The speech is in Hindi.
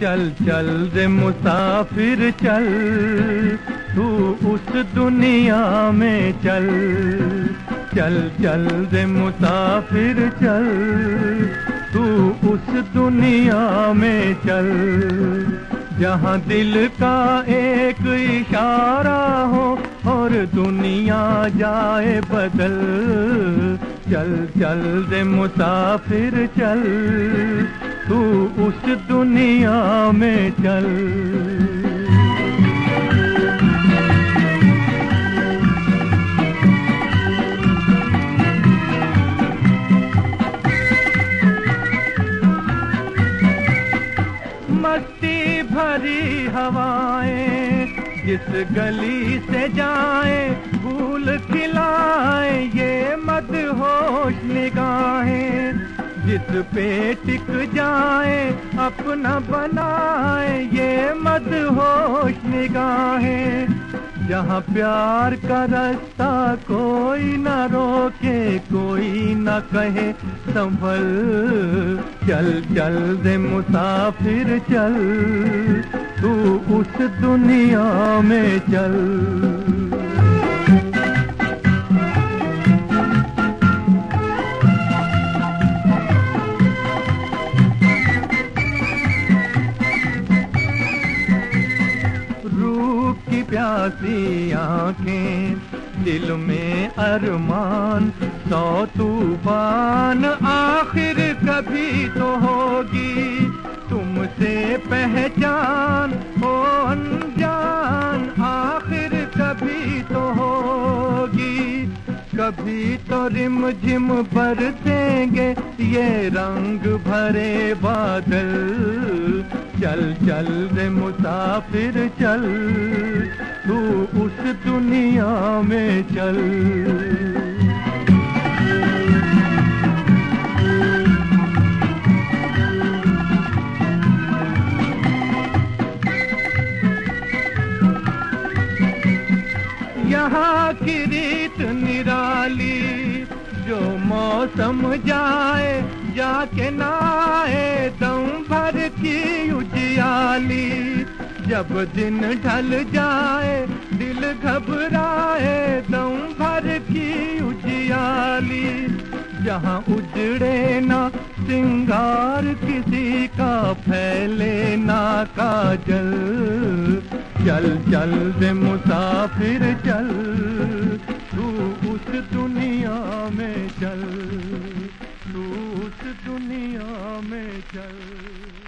चल चल रे मुसाफिर, चल। तू उस दुनिया में चल। चल चल रे मुसाफिर, चल। तू उस दुनिया में चल। जहाँ दिल का एक इशारा हो और दुनिया जाए बदल। चल चल रे मुसाफिर, चल। तू उस दुनिया में चल। मस्ती भरी हवाएँ जिस गली से जाए, फूल खिलाए, ये मत होश निगाहें। जिस पे टिक जाए, अपना बनाए, ये मत होश निगाहें। जहाँ प्यार का रास्ता कोई न रोके, कोई न कहे, संभल, चल चल दे मुसाफिर, चल। तू उस दुनिया में चल। की प्यासी आँखें, दिल में अरमान, सौ तूफ़ान आखिर कभी तो होगी। तुमसे पहचान हो अनजान, आखिर कभी तो होगी। कभी तो रिम झिम बरसेंगे, ये रंग भरे बादल। चल चल रे मुसाफिर, चल। तू उस दुनिया में चल। यहाँ की रीत निराली, जो मौसम जाए जाके नाए दम भर की उजियाली। जब दिन ढल जाए, दिल घबराए दम भर की उजियाली। जहाँ उजड़े ना, सिंगार किसी का, फैले ना काजल। चल चल दे मुसाफिर, चल। दुनिया में चल।